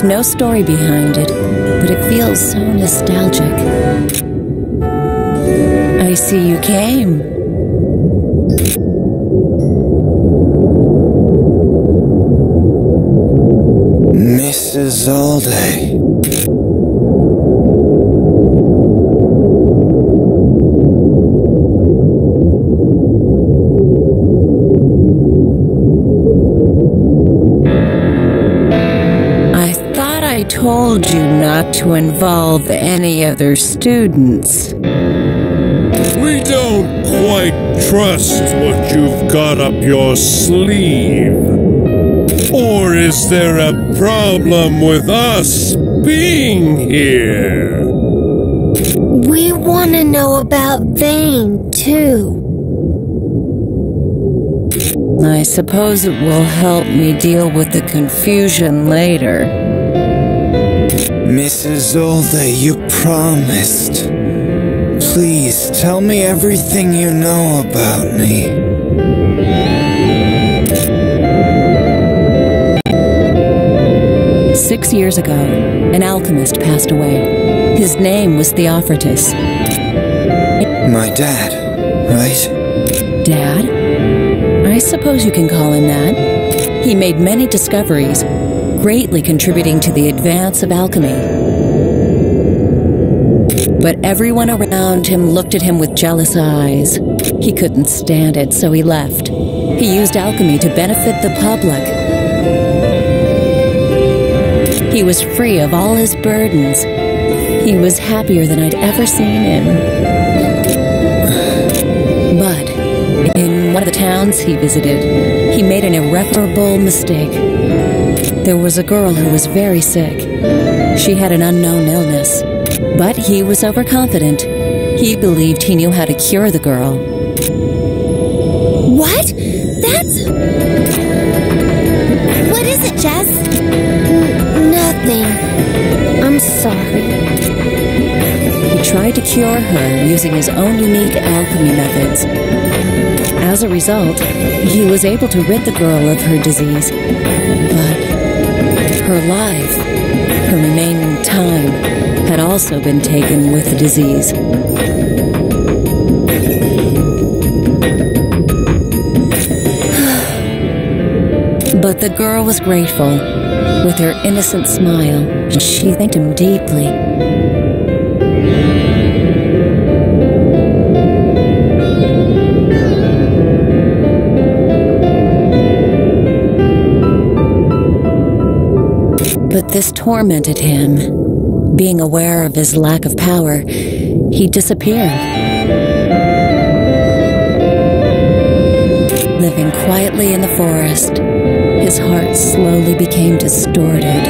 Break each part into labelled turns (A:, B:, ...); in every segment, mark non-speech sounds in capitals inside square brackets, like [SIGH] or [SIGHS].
A: There's no story behind it, but it feels so nostalgic. I see you came. Told you not to involve any other students.
B: We don't quite trust what you've got up your sleeve. Or is there a problem with us being here?
C: We want to know about Vayne, too.
A: I suppose it will help me deal with the confusion later.
D: Mrs. Alday, you promised. Please tell me everything you know about me.
A: Six years ago, an alchemist passed away. His name was Theophrastus.
D: My dad, right?
A: Dad? I suppose you can call him that. He made many discoveries, greatly contributing to the advance of alchemy. But everyone around him looked at him with jealous eyes. He couldn't stand it, so he left. He used alchemy to benefit the public. He was free of all his burdens. He was happier than I'd ever seen him. But in one of the towns he visited, he made an irreparable mistake. There was a girl who was very sick. She had an unknown illness, but he was overconfident. He believed he knew how to cure the girl.
C: What? That's. What is it, Jess? N- nothing. I'm sorry.
A: He tried to cure her using his own unique alchemy methods. As a result, he was able to rid the girl of her disease. But her life, her remaining time, had also been taken with the disease. [SIGHS] But the girl was grateful. With her innocent smile, and she thanked him deeply. But this tormented him. Being aware of his lack of power, he disappeared. Living quietly in the forest, his heart slowly became distorted.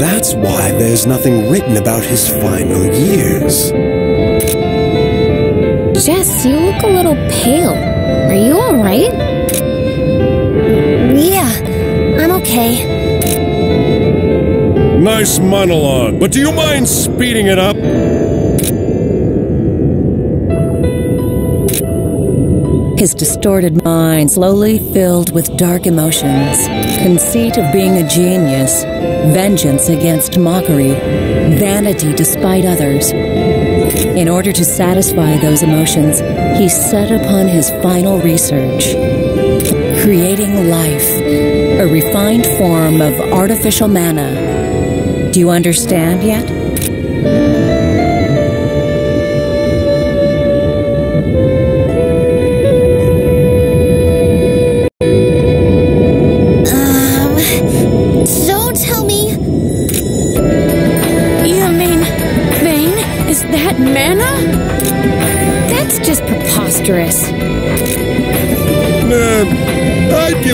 E: That's why there's nothing written about his final years.
C: Jess, you look a little pale. Are you alright? Yeah, I'm okay.
B: Nice monologue, but do you mind speeding it up?
A: His distorted mind slowly filled with dark emotions conceit of being a genius, vengeance against mockery, vanity despite others. In order to satisfy those emotions, he set upon his final research creating life, a refined form of artificial mana. Do you understand yet?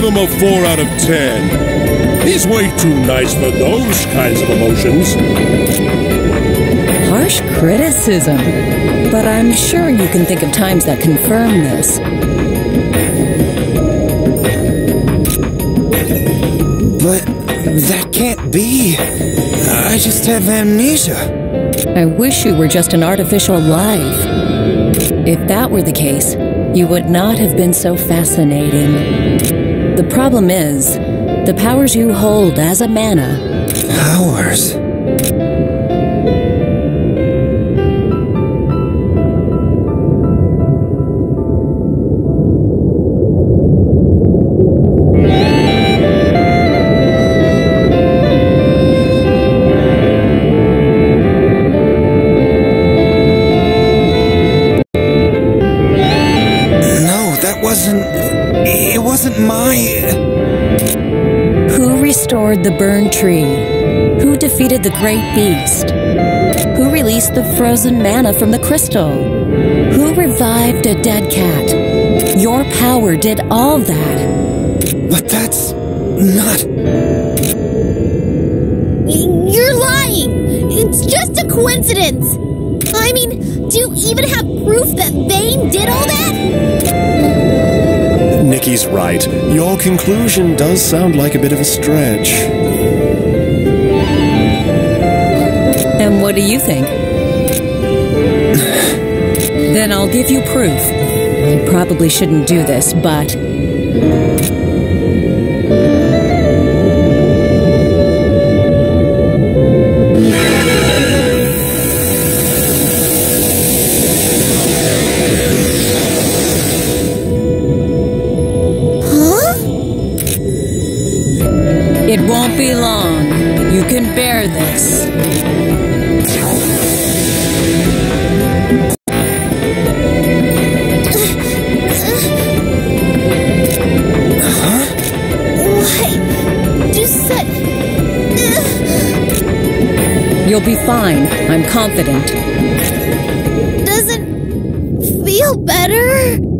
B: Give him a 4 out of 10. He's way too nice for those kinds of emotions.
A: Harsh criticism. But I'm sure you can think of times that confirm this.
D: But that can't be. I just have amnesia.
A: I wish you were just an artificial life. If that were the case, you would not have been so fascinating. The problem is, The powers you hold as a mana.
D: Powers?
A: Restored the burned tree? Who defeated the great beast? Who released the frozen mana from the crystal? Who revived a dead cat? Your power did all that.
D: But that's not.
C: You're lying! It's just a coincidence! I mean, do you even have proof that Vayne did all that?
E: Nikki's right. Your conclusion does sound like a bit of a stretch.
A: And what do you think? [LAUGHS] then I'll give you proof. I probably shouldn't do this, but won't be long. You can bear this.
C: Why? You said. Ugh,
A: You'll be fine. I'm confident.
C: doesn't feel better?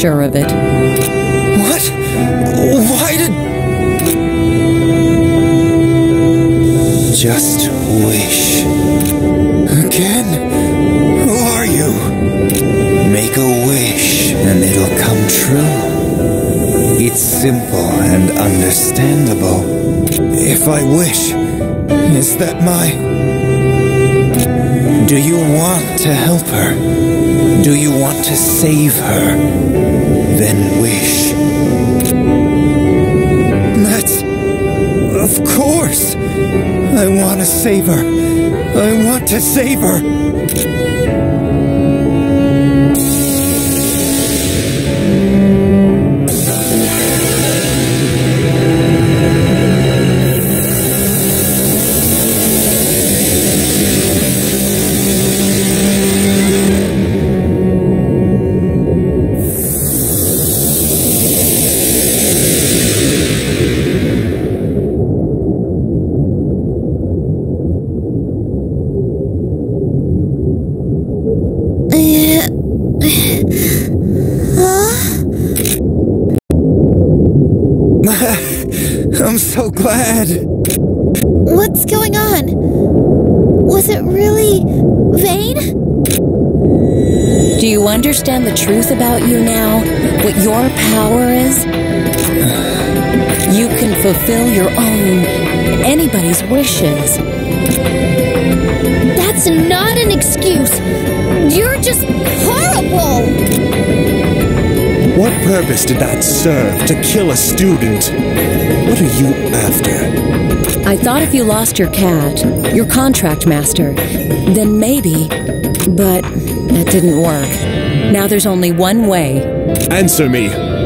A: Sure of it.
D: What? Why did. Just wish. Again? Who are you? Make a wish and it'll come true. It's simple and understandable. If I wish, is that my. Do you want to help her? Want to save her? Then wish. That's. Of course! I want to save her. I want to save her. I'm so glad.
C: What's going on? Was it really Vayne?
A: Do you understand the truth about you now? What your power is? You can fulfill your own, anybody's wishes.
C: That's not an excuse. You're just horrible.
E: What purpose did that serve to kill a student? What are you after?
A: I thought if you lost your cat, your contract master, then maybe. But that didn't work. Now there's only one way.
E: Answer me.